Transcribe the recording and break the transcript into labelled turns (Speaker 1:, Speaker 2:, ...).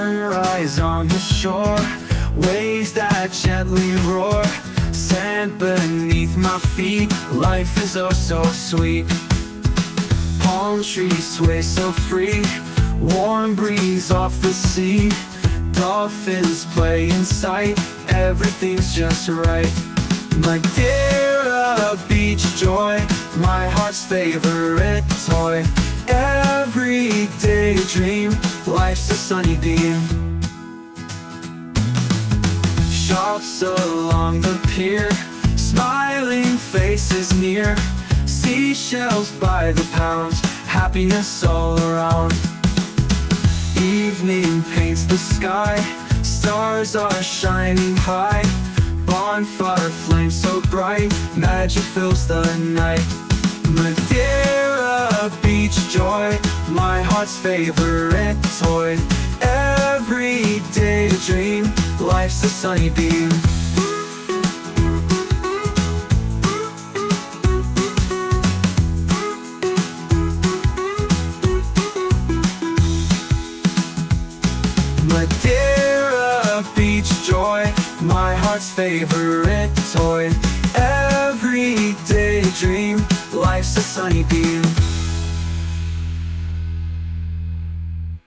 Speaker 1: eyes on the shore. Waves that gently roar. Sand beneath my feet. Life is oh so sweet. Palm trees sway so free. Warm breeze off the sea. Dolphins play in sight. Everything's just right. My Madeira beach joy. My heart's favorite toy. Every day dream sunny beam. Shops along the pier Smiling faces near. Seashells by the pound Happiness all around. Evening paints the sky Stars are shining high. Bonfire flames so bright Magic fills the night joy My heart's favorite toy. Every day a dream Life's a sunny beam. Madeira beach joy My heart's favorite toy. Every day dream Life's a sunny beam